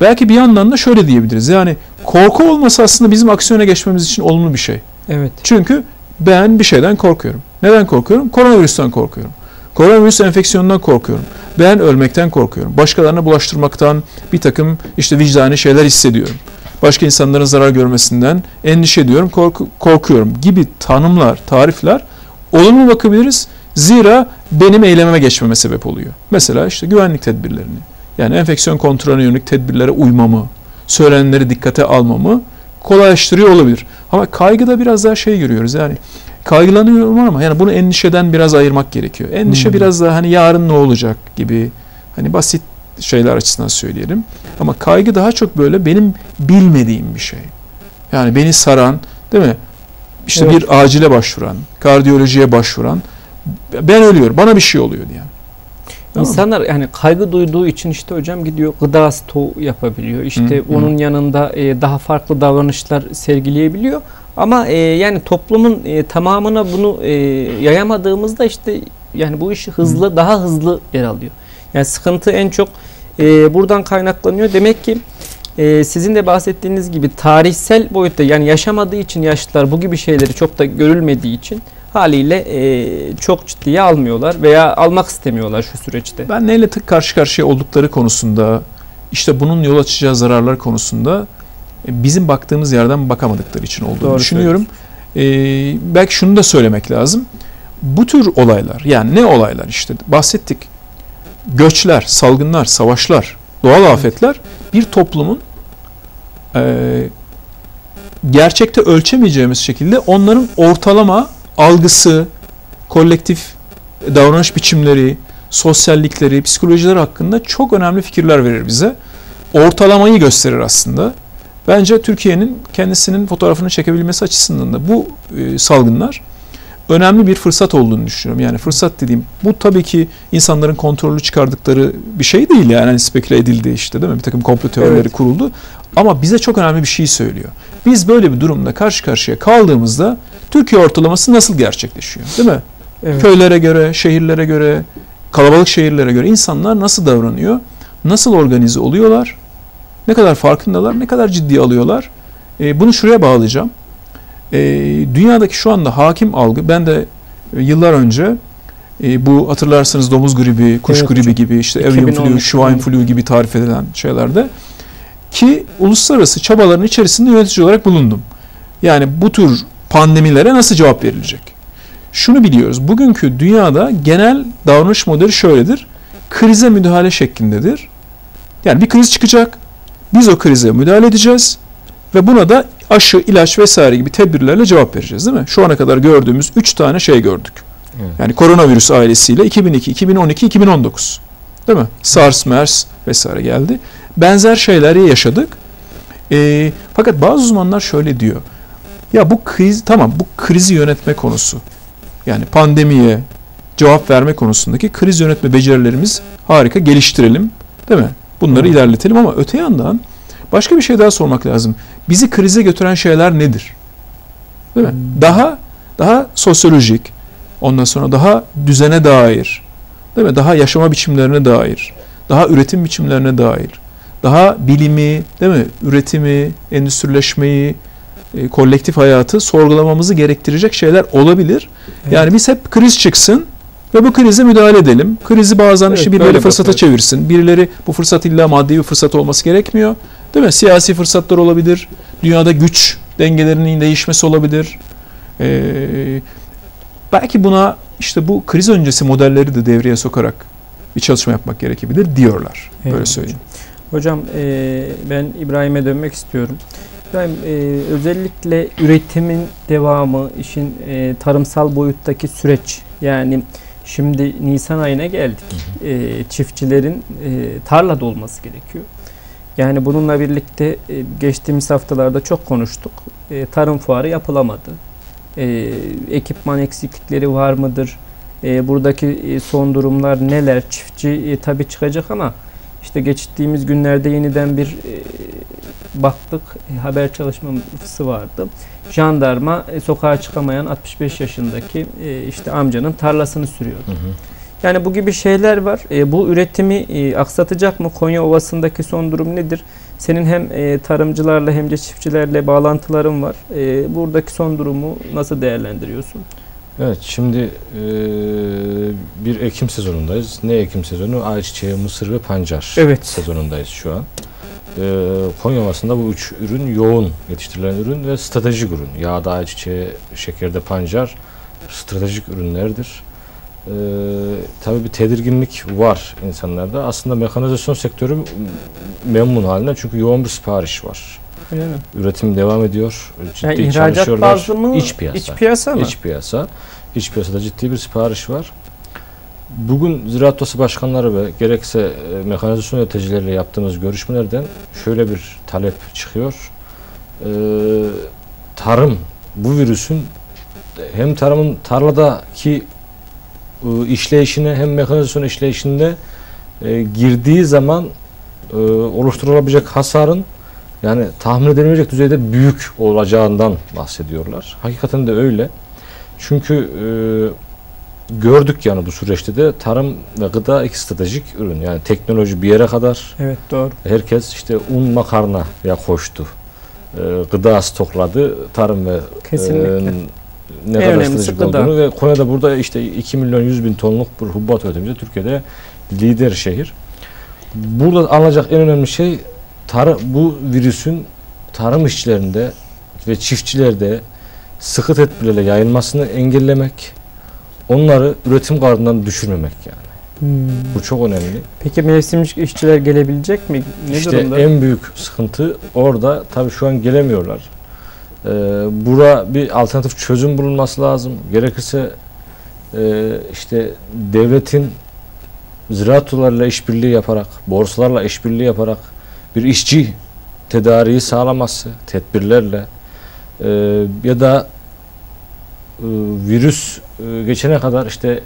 belki bir yandan da şöyle diyebiliriz. Yani korku olması aslında bizim aksiyona geçmemiz için olumlu bir şey. Evet. Çünkü ben bir şeyden korkuyorum. Neden korkuyorum? Koronavirüsten korkuyorum. Koronavirüs enfeksiyonundan korkuyorum. Ben ölmekten korkuyorum. Başkalarına bulaştırmaktan bir takım işte vicdani şeyler hissediyorum. Başka insanların zarar görmesinden endişe ediyorum, korku, korkuyorum gibi tanımlar, tarifler olumlu bakabiliriz. Zira benim eylememe geçmeme sebep oluyor. Mesela işte güvenlik tedbirlerini, yani enfeksiyon kontrolüne yönelik tedbirlere uymamı, söylenenleri dikkate almamı kolaylaştırıyor olabilir. Ama kaygıda biraz daha şey görüyoruz yani kaygılanıyorum ama yani bunu endişeden biraz ayırmak gerekiyor. Endişe Hmm. biraz daha hani yarın ne olacak gibi hani basit şeyler açısından söyleyelim. Ama kaygı daha çok böyle benim bilmediğim bir şey. Yani beni saran değil mi? İşte Evet. bir acile başvuran, kardiyolojiye başvuran ben ölüyorum, bana bir şey oluyor diye. İnsanlar yani kaygı duyduğu için işte hocam gidiyor gıda stoğu yapabiliyor. İşte Hı, hı. onun yanında e, daha farklı davranışlar sergileyebiliyor. Ama e, yani toplumun e, tamamına bunu e, yayamadığımızda işte yani bu iş hızlı daha hızlı yer alıyor. Yani sıkıntı en çok e, buradan kaynaklanıyor. Demek ki e, sizin de bahsettiğiniz gibi tarihsel boyutta yani yaşamadığı için yaşlılar bu gibi şeyleri çok da görülmediği için haliyle e, çok ciddiye almıyorlar veya almak istemiyorlar şu süreçte. Ben neyle tık karşı karşıya oldukları konusunda işte bunun yol açacağı zararlar konusunda e, bizim baktığımız yerden bakamadıkları için olduğunu Doğru düşünüyorum. Ee, belki şunu da söylemek lazım. Bu tür olaylar yani ne olaylar işte bahsettik. Göçler, salgınlar, savaşlar, doğal afetler bir toplumun e, gerçekte ölçemeyeceğimiz şekilde onların ortalama algısı, kolektif davranış biçimleri, sosyallikleri, psikolojileri hakkında çok önemli fikirler verir bize. Ortalamayı gösterir aslında. Bence Türkiye'nin kendisinin fotoğrafını çekebilmesi açısından da bu e, salgınlar önemli bir fırsat olduğunu düşünüyorum. Yani fırsat dediğim bu tabii ki insanların kontrolü çıkardıkları bir şey değil yani hani speküle edildi işte değil mi? Bir takım komplo teorileri Evet. kuruldu. Ama bize çok önemli bir şey söylüyor. Biz böyle bir durumda karşı karşıya kaldığımızda Türkiye ortalaması nasıl gerçekleşiyor değil mi? Evet. Köylere göre, şehirlere göre, kalabalık şehirlere göre insanlar nasıl davranıyor? Nasıl organize oluyorlar? Ne kadar farkındalar? Ne kadar ciddiye alıyorlar? E, bunu şuraya bağlayacağım. E, dünyadaki şu anda hakim algı, ben de e, yıllar önce e, bu hatırlarsanız domuz gribi, kuş Evet gribi gibi, işte avian 2010, flu, swine 2010. flu gibi tarif edilen şeylerde ki uluslararası çabaların içerisinde yönetici olarak bulundum. Yani bu tür pandemilere nasıl cevap verilecek? Şunu biliyoruz. Bugünkü dünyada genel davranış modeli şöyledir. Krize müdahale şeklindedir. Yani bir kriz çıkacak. Biz o krize müdahale edeceğiz ve buna da aşı, ilaç vesaire gibi tedbirlerle cevap vereceğiz değil mi? Şu ana kadar gördüğümüz 3 tane şey gördük. Evet. Yani koronavirüs ailesiyle 2002, 2012, 2019. Değil mi? SARS, MERS vesaire geldi. Benzer şeyleri yaşadık. Ee, fakat bazı uzmanlar şöyle diyor. Ya bu kriz tamam bu krizi yönetme konusu. Yani pandemiye cevap verme konusundaki kriz yönetme becerilerimiz harika geliştirelim. Değil mi? Bunları Hı. ilerletelim ama öte yandan başka bir şey daha sormak lazım. Bizi krize götüren şeyler nedir? Değil mi? Hmm. Daha daha sosyolojik, ondan sonra daha düzene dair, değil mi? Daha yaşama biçimlerine dair, daha üretim biçimlerine dair, daha bilimi, değil mi? Üretimi, endüstrileşmeyi, e, kolektif hayatı sorgulamamızı gerektirecek şeyler olabilir. Evet. Yani biz hep kriz çıksın ve bu krize müdahale edelim. Krizi bazen Evet, işte birileri böyle fırsata bakıyoruz. çevirsin. Birileri bu fırsat illa maddi bir fırsat olması gerekmiyor. Değil mi? Siyasi fırsatlar olabilir. Dünyada güç dengelerinin değişmesi olabilir. Ee, belki buna işte bu kriz öncesi modelleri de devreye sokarak bir çalışma yapmak gerekebilir diyorlar. Böyle Evet. söyleyeyim. Hocam e, ben İbrahim'e dönmek istiyorum. İbrahim e, özellikle üretimin devamı, işin e, tarımsal boyuttaki süreç yani şimdi Nisan ayına geldik. E, çiftçilerin e, tarlada olması gerekiyor. Yani bununla birlikte e, geçtiğimiz haftalarda çok konuştuk. E, tarım fuarı yapılamadı. E, ekipman eksiklikleri var mıdır? E, buradaki e, son durumlar neler? Çiftçi e, tabii çıkacak ama işte geçtiğimiz günlerde yeniden bir e, baktık e, haber çalışması vardı. Jandarma e, sokağa çıkamayan 65 yaşındaki e, işte amcanın tarlasını sürüyordu. Hı hı. Yani bu gibi şeyler var. E, bu üretimi e, aksatacak mı? Konya Ovası'ndaki son durum nedir? Senin hem e, tarımcılarla hem de çiftçilerle bağlantıların var. E, buradaki son durumu nasıl değerlendiriyorsun? Evet şimdi e, bir ekim sezonundayız. Ne ekim sezonu? Ayçiçeği, mısır ve pancar Evet. sezonundayız şu an. E, Konya Ovası'nda bu üç ürün yoğun yetiştirilen ürün ve stratejik ürün. Yağda ayçiçeği, şekerde pancar stratejik ürünlerdir. E, tabii bir tedirginlik var insanlarda. Aslında mekanizasyon sektörü memnun halinde çünkü yoğun bir sipariş var. Öyle mi? Üretim devam ediyor. Ciddi Yani çalışıyorlar. bazlı mı? İç piyasa. İç piyasa mı? İç piyasa. İç piyasada ciddi bir sipariş var. Bugün Ziraat Odası başkanları ve gerekse e, mekanizasyon yöneticileriyle yaptığımız görüşmelerden şöyle bir talep çıkıyor. Ee, tarım, bu virüsün hem tarımın tarladaki e, işleyişine hem mekanizasyon işleyişinde e, girdiği zaman e, oluşturulabilecek hasarın yani tahmin edilemeyecek düzeyde büyük olacağından bahsediyorlar. Hakikaten de öyle. Çünkü e, gördük yani bu süreçte de tarım ve gıda iki stratejik ürün. Yani teknoloji bir yere kadar Evet doğru. herkes işte un makarnaya koştu. E, gıda stokladı. Tarım ve Kesinlikle. e, ne En kadar stratejik gıda. olduğunu ve Konya'da burada işte 2 milyon 100 bin tonluk bir hububat üretiminde Türkiye'de lider şehir. Burada alınacak en önemli şey tarım, bu virüsün tarım işçilerinde ve çiftçilerde sıkı tedbirlerle yayılmasını engellemek, onları üretim gardından düşürmemek yani. Hmm. Bu çok önemli. Peki mevsimlik işçiler gelebilecek mi? Ne işte durumda? en büyük sıkıntı orada. Tabii şu an gelemiyorlar. Ee, bura bir alternatif çözüm bulunması lazım. Gerekirse e, işte devletin ziraat odalarıyla işbirliği yaparak, borsalarla işbirliği yaparak bir işçi tedariği sağlaması tedbirlerle e, ya da e, virüs e, geçene kadar işte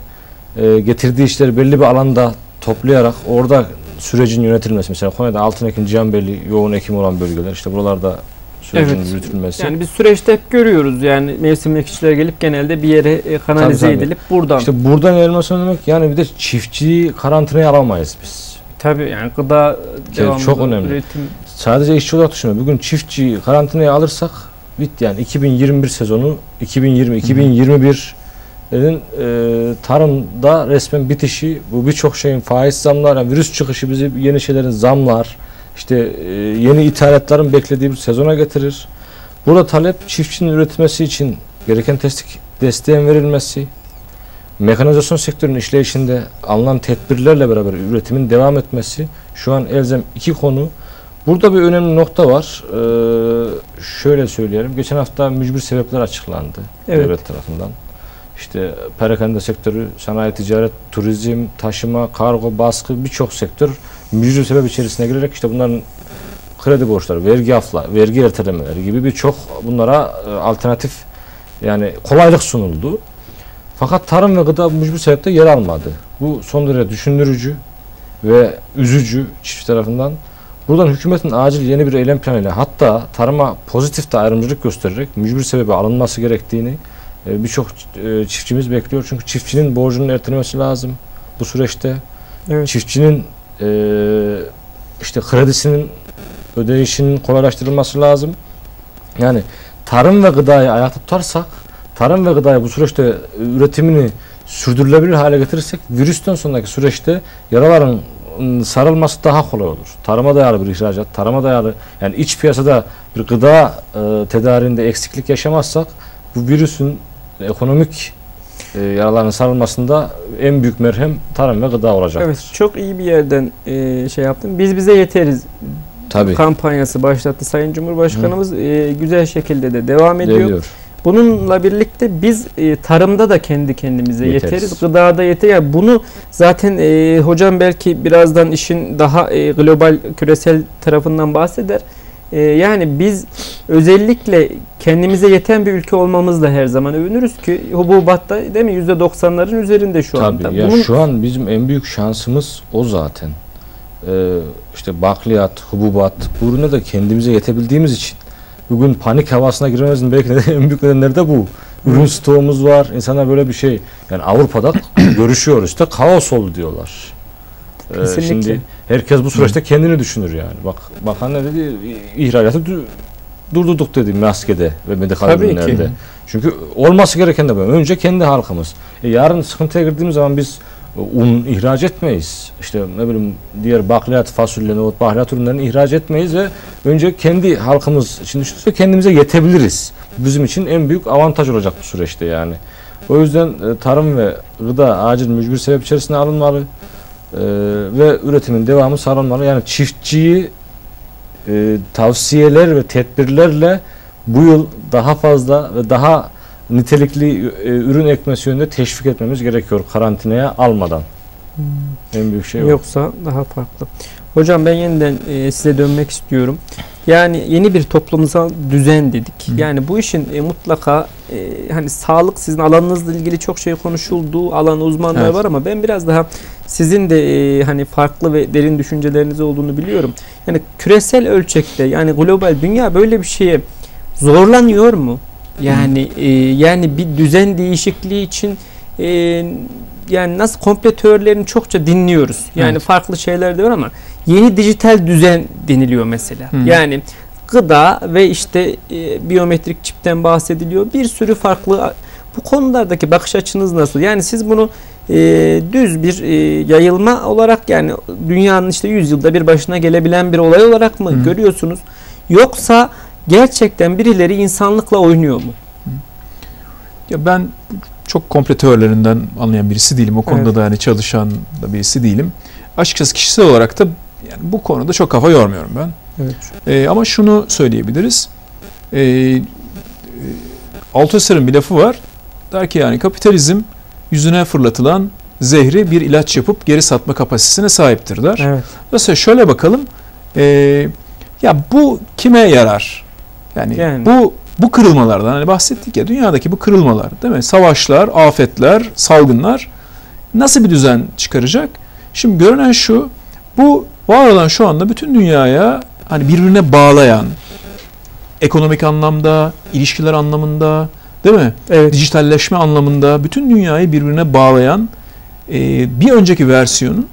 e, getirdiği işleri belli bir alanda toplayarak orada sürecin yönetilmesi. Mesela Konya'da altın ekim, cihanbelli yoğun ekim olan bölgeler. işte buralarda sürecin Evet. yürütülmesi. Yani biz süreçte hep görüyoruz yani mevsimlik işçiler gelip genelde bir yere e, kanalize Tabii, tabii. edilip buradan. İşte buradan yayılması demek yani bir de çiftçiyi karantinaya alamayız biz. Tabii yani gıda devamlı çok önemli. üretim. Sadece işçi olarak düşünüyorum. Bugün çiftçiyi karantinaya alırsak bitti yani 2021 sezonu 2020 2021'in e, tarımda resmen bitişi bu birçok şeyin faiz zamlar, yani virüs çıkışı bizi yeni şeylerin zamlar, işte e, yeni ithalatların beklediği bir sezona getirir. Burada talep çiftçinin üretmesi için gereken destek, desteğin verilmesi, mekanizasyon sektörünün işleyişinde alınan tedbirlerle beraber üretimin devam etmesi şu an elzem iki konu. Burada bir önemli nokta var. Ee, şöyle söyleyelim. Geçen hafta mücbir sebepler açıklandı Evet. devlet tarafından. İşte perakende sektörü, sanayi, ticaret, turizm, taşıma, kargo, baskı birçok sektör mücbir sebep içerisine girerek işte bunların kredi borçları, vergi afla, vergi ertelemeleri gibi birçok bunlara e, alternatif yani kolaylık sunuldu. Fakat tarım ve gıda mücbir sebepte yer almadı. Bu son derece düşündürücü ve üzücü çift tarafından. Buradan hükümetin acil yeni bir eylem planıyla hatta tarıma pozitif de ayrımcılık göstererek mücbir sebebi alınması gerektiğini e, birçok e, çiftçimiz bekliyor. Çünkü çiftçinin borcunun ertelemesi lazım bu süreçte. Evet. Çiftçinin e, işte kredisinin ödeyişinin kolaylaştırılması lazım. Yani tarım ve gıdayı ayakta tutarsak, tarım ve gıdayı bu süreçte e, üretimini sürdürülebilir hale getirirsek virüsten sonraki süreçte yaraların ım, sarılması daha kolay olur. Tarıma dayalı bir ihracat, tarıma dayalı yani iç piyasada bir gıda e, tedariğinde eksiklik yaşamazsak bu virüsün ekonomik e, yaraların sarılmasında en büyük merhem tarım ve gıda olacaktır. Evet çok iyi bir yerden e, şey yaptın. Biz bize yeteriz Tabii. kampanyası başlattı Sayın Cumhurbaşkanımız. E, güzel şekilde de devam ediyor. Geliyor. Bununla birlikte biz e, tarımda da kendi kendimize Yeteriz. yeteriz. Gıdada yeter. Yani bunu zaten e, hocam belki birazdan işin daha e, global küresel tarafından bahseder. e, yani biz özellikle kendimize yeten bir ülke olmamızla her zaman övünürüz ki hububatta değil mi %90'ların üzerinde şu Tabii anda. ya Bunun- şu an bizim en büyük şansımız o zaten. Ee, işte bakliyat, hububat bu ürüne de kendimize yetebildiğimiz için bugün panik havasına girmemizin belki de en büyük nedenleri de bu. Ürün stoğumuz var. İnsanlar böyle bir şey yani Avrupa'da görüşüyoruz işte kaos oldu diyorlar. Ee, şimdi herkes bu süreçte kendini düşünür yani. Bak bakan ne dedi? İhracatı du- durdurduk dedi maskede ve medikal Tabii ki. ürünlerde. Çünkü olması gereken de bu. Önce kendi halkımız. E yarın sıkıntıya girdiğimiz zaman biz un ihraç etmeyiz. İşte ne bileyim diğer bakliyat, fasulye, nohut, bakliyat ürünlerini ihraç etmeyiz ve önce kendi halkımız için düşünürüz ve kendimize yetebiliriz. Bizim için en büyük avantaj olacak bu süreçte yani. O yüzden e, tarım ve gıda acil mücbir sebep içerisine alınmalı. E, ve üretimin devamı sağlanmalı. Yani çiftçiyi e, tavsiyeler ve tedbirlerle bu yıl daha fazla ve daha nitelikli e, ürün ekmesi yönünde teşvik etmemiz gerekiyor karantinaya almadan. En büyük şey o. Yoksa daha farklı. Hocam ben yeniden e, size dönmek istiyorum. Yani yeni bir toplumsal düzen dedik. Hı. Yani bu işin e, mutlaka e, hani sağlık sizin alanınızla ilgili çok şey konuşulduğu alan uzmanları Evet. var ama ben biraz daha sizin de e, hani farklı ve derin düşünceleriniz olduğunu biliyorum. Yani küresel ölçekte yani global dünya böyle bir şeye zorlanıyor mu? Yani e, yani bir düzen değişikliği için e, yani nasıl komple teorilerini çokça dinliyoruz. Yani Evet. farklı şeyler de var ama yeni dijital düzen deniliyor mesela. Hı. Yani gıda ve işte e, biyometrik çipten bahsediliyor. Bir sürü farklı bu konulardaki bakış açınız nasıl? Yani siz bunu e, düz bir e, yayılma olarak yani dünyanın işte 100 yılda bir başına gelebilen bir olay olarak mı Hı. görüyorsunuz? Yoksa gerçekten birileri insanlıkla oynuyor mu? Ya ben çok komple teorilerinden anlayan birisi değilim. O konuda Evet. da yani çalışan da birisi değilim. Açıkçası kişisel olarak da yani bu konuda çok kafa yormuyorum ben. Evet. Ee, ama şunu söyleyebiliriz. Ee, Althusser'ın bir lafı var. Der ki yani kapitalizm yüzüne fırlatılan zehri bir ilaç yapıp geri satma kapasitesine sahiptir der. Evet. Mesela şöyle bakalım. Ee, ya bu kime yarar? Yani, Yani. bu bu kırılmalardan hani bahsettik ya dünyadaki bu kırılmalar değil mi? Savaşlar, afetler, salgınlar nasıl bir düzen çıkaracak? Şimdi görünen şu. Bu var olan şu anda bütün dünyaya hani birbirine bağlayan ekonomik anlamda, ilişkiler anlamında değil mi? Evet. Dijitalleşme anlamında bütün dünyayı birbirine bağlayan e, bir önceki versiyonun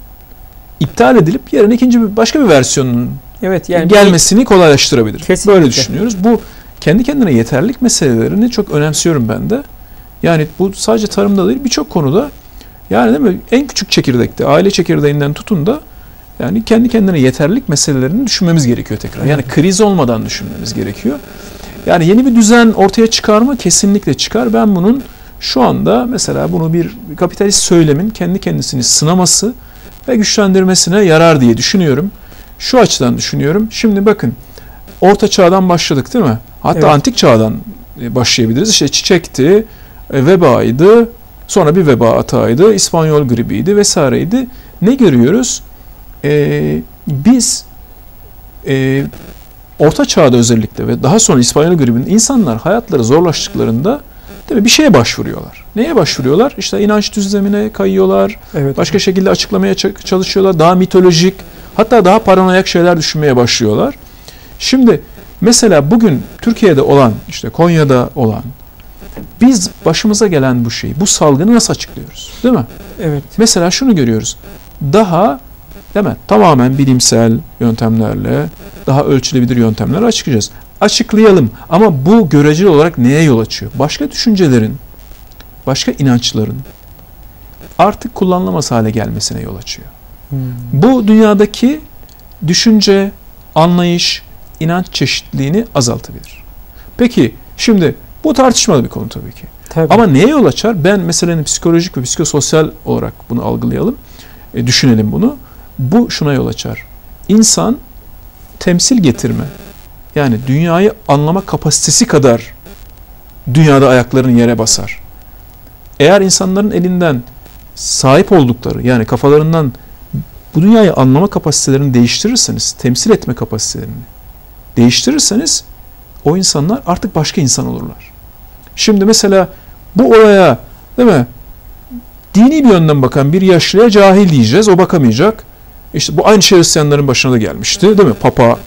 iptal edilip yerine ikinci bir başka bir versiyonun Evet yani gelmesini kolaylaştırabilir. Kesinlikle. Böyle düşünüyoruz. Bu kendi kendine yeterlilik meselelerini çok önemsiyorum ben de. Yani bu sadece tarımda değil birçok konuda yani değil mi en küçük çekirdekte aile çekirdeğinden tutun da yani kendi kendine yeterlilik meselelerini düşünmemiz gerekiyor tekrar. Yani kriz olmadan düşünmemiz gerekiyor. Yani yeni bir düzen ortaya çıkar mı? Kesinlikle çıkar. Ben bunun şu anda mesela bunu bir kapitalist söylemin kendi kendisini sınaması ve güçlendirmesine yarar diye düşünüyorum. Şu açıdan düşünüyorum. Şimdi bakın Orta Çağ'dan başladık değil mi? Hatta Evet. Antik Çağ'dan e, başlayabiliriz. İşte çiçekti, e, vebaydı, sonra bir veba atağıydı, İspanyol gribiydi vesaireydi. Ne görüyoruz? Ee, biz e, Orta Çağ'da özellikle ve daha sonra İspanyol gribinin insanlar hayatları zorlaştıklarında değil mi, bir şeye başvuruyorlar. Neye başvuruyorlar? İşte inanç düzlemine kayıyorlar, evet. başka şekilde açıklamaya çalışıyorlar. Daha mitolojik, hatta daha paranoyak şeyler düşünmeye başlıyorlar. Şimdi mesela bugün Türkiye'de olan, işte Konya'da olan, biz başımıza gelen bu şeyi, bu salgını nasıl açıklıyoruz? Değil mi? evet. Mesela şunu görüyoruz. Daha değil mi? Tamamen bilimsel yöntemlerle, daha ölçülebilir yöntemlerle açıklayacağız. Açıklayalım ama bu göreceli olarak neye yol açıyor? Başka düşüncelerin, başka inançların artık kullanılamaz hale gelmesine yol açıyor. Hmm. Bu dünyadaki düşünce, anlayış, inanç çeşitliliğini azaltabilir. Peki şimdi bu tartışmalı bir konu tabii ki. Tabii. Ama neye yol açar? Ben meselenin psikolojik ve psikososyal olarak bunu algılayalım. E, düşünelim bunu. Bu şuna yol açar. İnsan temsil getirme yani dünyayı anlama kapasitesi kadar dünyada ayaklarını yere basar. Eğer insanların elinden sahip oldukları yani kafalarından bu dünyayı anlama kapasitelerini değiştirirseniz, temsil etme kapasitelerini değiştirirseniz o insanlar artık başka insan olurlar. Şimdi mesela bu olaya değil mi? Dini bir yönden bakan bir yaşlıya cahil diyeceğiz. O bakamayacak. İşte bu aynı şey Hristiyanların başına da gelmişti değil mi? Papa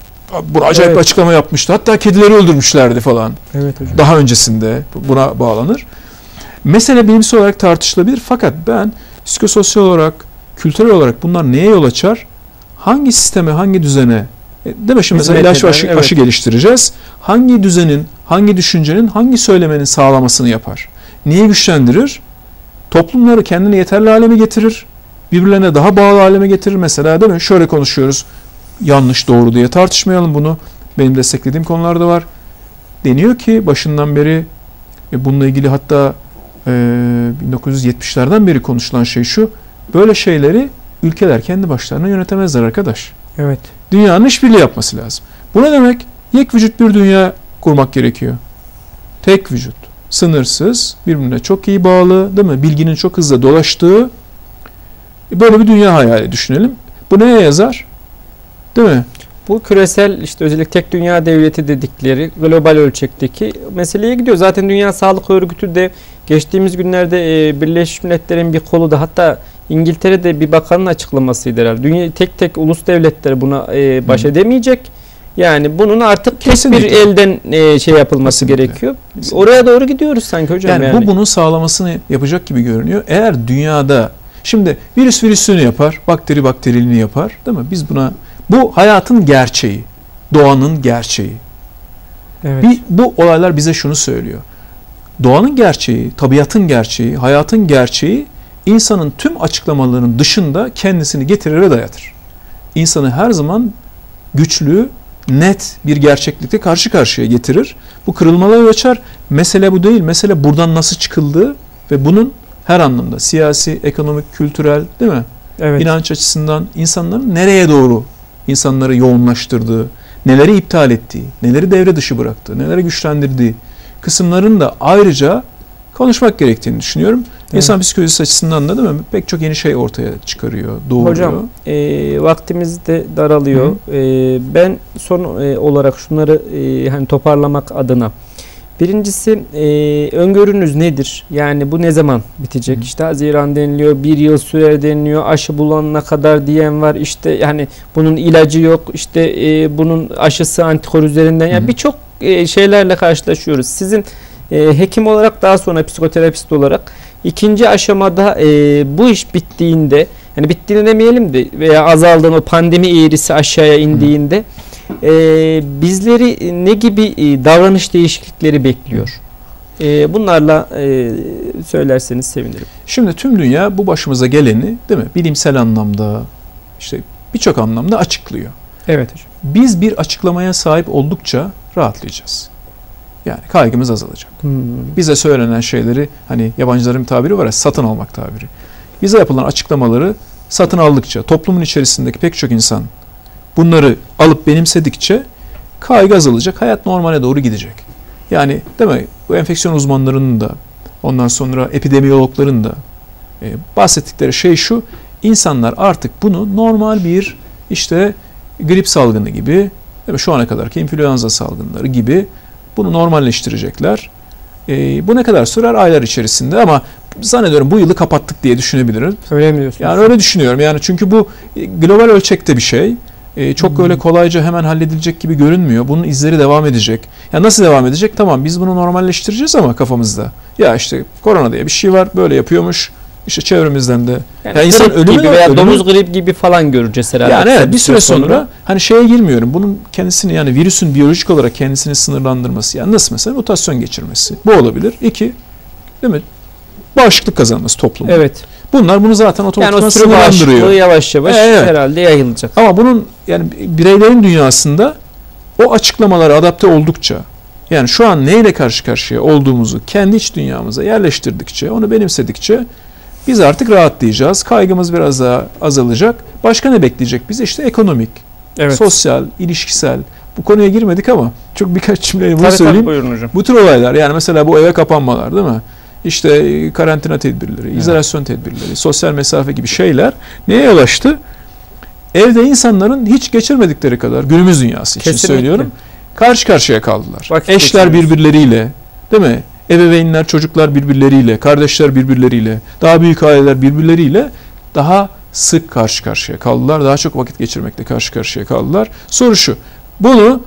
bunu acayip Evet. bir açıklama yapmıştı. Hatta kedileri öldürmüşlerdi falan. Evet hocam. Daha öncesinde buna bağlanır. Mesele bilimsel olarak tartışılabilir fakat ben psikososyal olarak, kültürel olarak bunlar neye yol açar? Hangi sisteme, hangi düzene? E, Değil mi şimdi mesela ilaç ve aşı, evet. aşı geliştireceğiz. Hangi düzenin, hangi düşüncenin, hangi söylemenin sağlamasını yapar? Niye güçlendirir? Toplumları kendine yeterli hale mi getirir? Birbirlerine daha bağlı hale mi getirir? Mesela değil mi? Şöyle konuşuyoruz. Yanlış doğru diye tartışmayalım bunu. Benim desteklediğim konular da var. Deniyor ki başından beri e, bununla ilgili hatta e, 1970'lerden beri konuşulan şey şu. Böyle şeyleri ülkeler kendi başlarına yönetemezler arkadaş. Evet. Dünyanın işbirliği yapması lazım. Bu ne demek? Yek vücut bir dünya kurmak gerekiyor. Tek vücut. Sınırsız, birbirine çok iyi bağlı, değil mi? Bilginin çok hızlı dolaştığı e, böyle bir dünya hayali düşünelim. Bu neye yazar? Değil mi? Bu küresel işte özellikle tek dünya devleti dedikleri global ölçekteki meseleye gidiyor. Zaten Dünya Sağlık Örgütü de geçtiğimiz günlerde e, Birleşmiş Milletler'in bir kolu da hatta İngiltere'de bir bakanın açıklamasıydı herhalde. Dünya tek tek ulus devletler buna e, baş Hı. edemeyecek. Yani bunun artık tek bir Kesinlikle. elden e, şey yapılması Kesinlikle. gerekiyor. Kesinlikle. Oraya doğru gidiyoruz sanki hocam Yani, yani. bu bunun sağlamasını yapacak gibi görünüyor. Eğer dünyada şimdi virüs virüsünü yapar, bakteri bakteriliğini yapar, değil mi? Biz buna bu hayatın gerçeği, doğanın gerçeği. evet. Bir, bu olaylar bize şunu söylüyor. Doğanın gerçeği, tabiatın gerçeği, hayatın gerçeği insanın tüm açıklamalarının dışında kendisini getirir ve dayatır. İnsanı her zaman güçlü, net bir gerçeklikte karşı karşıya getirir. Bu kırılmalara yol açar. Mesele bu değil. Mesele buradan nasıl çıkıldığı ve bunun her anlamda siyasi, ekonomik, kültürel değil mi? evet. İnanç açısından insanların nereye doğru insanları yoğunlaştırdığı, neleri iptal ettiği, neleri devre dışı bıraktığı, neleri güçlendirdiği kısımların da ayrıca konuşmak gerektiğini düşünüyorum. İnsan psikolojisi açısından da değil mi? Pek çok yeni şey ortaya çıkarıyor, doğuruyor. Hocam e, vaktimiz de daralıyor. E, ben son e, olarak şunları e, hani toparlamak adına. Birincisi e, öngörünüz nedir? Yani bu ne zaman bitecek? Hı. İşte Haziran deniliyor, bir yıl sürer deniliyor, aşı bulunana kadar diyen var. İşte yani bunun ilacı yok, işte e, bunun aşısı antikor üzerinden. Hı. Yani birçok e, şeylerle karşılaşıyoruz. Sizin e, hekim olarak daha sonra psikoterapist olarak ikinci aşamada e, bu iş bittiğinde yani bittiğini demeyelim de veya azaldığında o pandemi eğrisi aşağıya indiğinde e, bizleri ne gibi e, davranış değişiklikleri bekliyor? E, bunlarla e, söylerseniz sevinirim. Şimdi tüm dünya bu başımıza geleni değil mi? Bilimsel anlamda işte birçok anlamda açıklıyor. Evet hocam. Biz bir açıklamaya sahip oldukça rahatlayacağız. Yani kaygımız azalacak. Hmm. Bize söylenen şeyleri hani yabancıların bir tabiri var ya satın almak tabiri. Bize yapılan açıklamaları satın aldıkça toplumun içerisindeki pek çok insan bunları alıp benimsedikçe kaygı azalacak. Hayat normale doğru gidecek. Yani değil mi? Bu enfeksiyon uzmanlarının da ondan sonra epidemiyologların da e, bahsettikleri şey şu. insanlar artık bunu normal bir işte grip salgını gibi değil mi? şu ana kadarki influenza salgınları gibi bunu normalleştirecekler. E, bu ne kadar sürer? Aylar içerisinde ama zannediyorum bu yılı kapattık diye düşünebilirim. Öyle mi diyorsunuz? Yani öyle düşünüyorum. Yani çünkü bu e, global ölçekte bir şey. E, çok Hmm. öyle kolayca hemen halledilecek gibi görünmüyor. Bunun izleri devam edecek. Ya nasıl devam edecek? Tamam biz bunu normalleştireceğiz ama kafamızda. Ya işte korona diye bir şey var. Böyle yapıyormuş. İşte çevremizden de. Yani Ya insan ölümü gibi veya ölümü- domuz grip gibi falan göreceğiz herhalde. Yani evet bir süre sonra hani şeye girmiyorum. Bunun kendisini yani virüsün biyolojik olarak kendisini sınırlandırması. Yani nasıl mesela mutasyon geçirmesi. Bu olabilir. İki, değil mi? Bağışıklık kazanması toplumda. Evet. Bunlar bunu zaten Yani otomatikman bağışıklığı sınırlandırıyor. yavaş yavaş Evet. herhalde yayılacak. Ama bunun yani bireylerin dünyasında o açıklamalara adapte oldukça yani şu an neyle karşı karşıya olduğumuzu kendi iç dünyamıza yerleştirdikçe, onu benimsedikçe biz artık rahatlayacağız. Kaygımız biraz daha azalacak. Başka ne bekleyecek bizi? İşte ekonomik, Evet. sosyal, ilişkisel. Bu konuya girmedik ama çok birkaç cümleyle bunu Tabii, tabii, söyleyeyim. buyurun hocam. Bu tür olaylar yani mesela bu eve kapanmalar değil mi? İşte e, karantina tedbirleri, Evet. izolasyon tedbirleri, sosyal mesafe gibi şeyler neye yol açtı? Evde insanların hiç geçirmedikleri kadar günümüz dünyası için Kesinlikle. söylüyorum. karşı karşıya kaldılar. Vakit Eşler geçiriyoruz. birbirleriyle, değil mi? Ebeveynler, çocuklar birbirleriyle, kardeşler birbirleriyle, daha büyük aileler birbirleriyle daha sık karşı karşıya kaldılar. Daha çok vakit geçirmekte karşı karşıya kaldılar. Soru şu. Bunu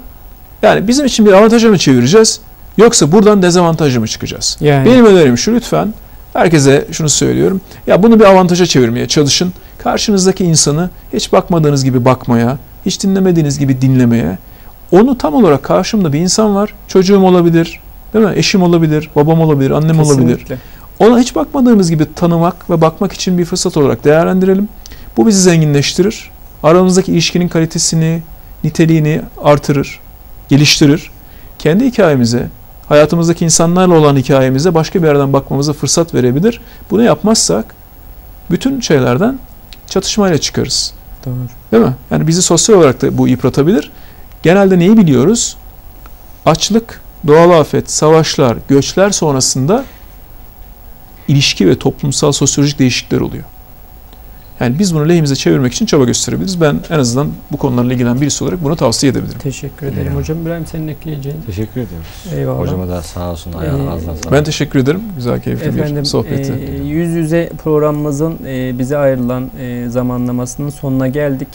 yani bizim için bir avantaja mı çevireceğiz yoksa buradan dezavantajı mı çıkacağız? Yani Benim önerim şu lütfen herkese şunu söylüyorum. Ya bunu bir avantaja çevirmeye çalışın. Karşınızdaki insanı hiç bakmadığınız gibi bakmaya, hiç dinlemediğiniz gibi dinlemeye. Onu tam olarak karşımda bir insan var. Çocuğum olabilir, değil mi? Eşim olabilir, babam olabilir, annem olabilir. kesinlikle. Ona hiç bakmadığımız gibi tanımak ve bakmak için bir fırsat olarak değerlendirelim. Bu bizi zenginleştirir. Aramızdaki ilişkinin kalitesini, niteliğini artırır, geliştirir. Kendi hikayemize, hayatımızdaki insanlarla olan hikayemize başka bir yerden bakmamıza fırsat verebilir. Bunu yapmazsak bütün şeylerden çatışmayla çıkarız. Doğru. Değil mi? Yani bizi sosyal olarak da bu yıpratabilir. Genelde neyi biliyoruz? Açlık, doğal afet, savaşlar, göçler sonrasında ilişki ve toplumsal sosyolojik değişiklikler oluyor. Yani biz bunu lehimize çevirmek için çaba gösterebiliriz. Ben en azından bu konularla ilgilenen birisi olarak bunu tavsiye edebilirim. Teşekkür ederim Eyvallah. hocam. İbrahim senin ekleyeceğin. Teşekkür ediyoruz. Eyvallah. Hocama da sağ olsun. Ayağına Ee, ağzına sağlık. Ben teşekkür ederim. Güzel, keyifli bir Efendim sohbetti. e, yüz yüze programımızın e, bize ayrılan e, zamanlamasının sonuna geldik.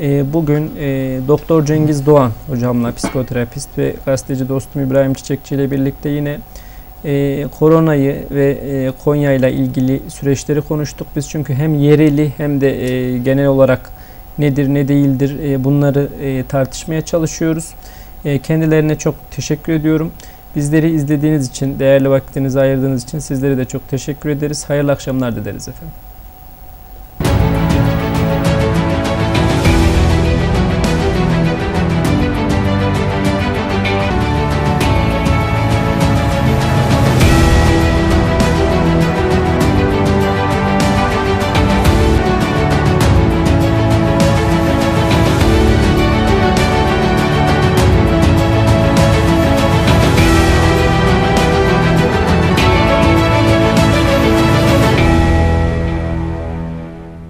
E, bugün e, Doktor Cengiz Doğan hocamla psikoterapist ve gazeteci dostum İbrahim Çiçekçi ile birlikte yine e, koronayı ve e, Konya ile ilgili süreçleri konuştuk. Biz çünkü hem yereli hem de e, genel olarak nedir ne değildir e, bunları e, tartışmaya çalışıyoruz. E, kendilerine çok teşekkür ediyorum. Bizleri izlediğiniz için, değerli vaktinizi ayırdığınız için sizlere de çok teşekkür ederiz. Hayırlı akşamlar dileriz efendim.